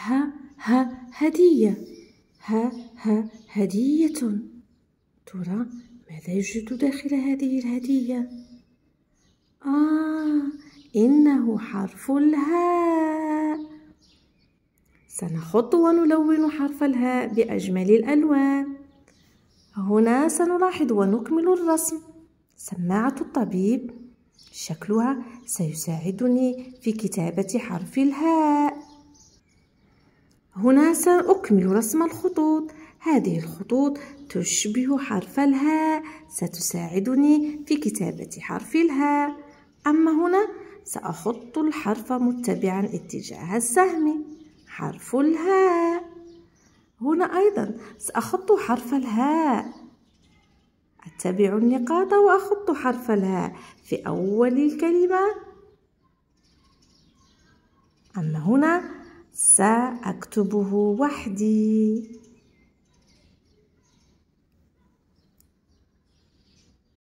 ها ها هدية. ها ها هدية. ترى ماذا يوجد داخل هذه الهدية؟ آه إنه حرف الهاء. سنخط ونلون حرف الهاء بأجمل الألوان. هنا سنلاحظ ونكمل الرسم. سماعة الطبيب. شكلها سيساعدني في كتابة حرف الهاء. هنا سأكمل رسم الخطوط. هذه الخطوط تشبه حرف الهاء ستساعدني في كتابة حرف الهاء. أما هنا سأخط الحرف متبعا اتجاه السهم حرف الهاء. هنا أيضا سأخط حرف الهاء. أتبع النقاط وأخط حرف الهاء في أول الكلمة. أما هنا سأكتبه وحدي.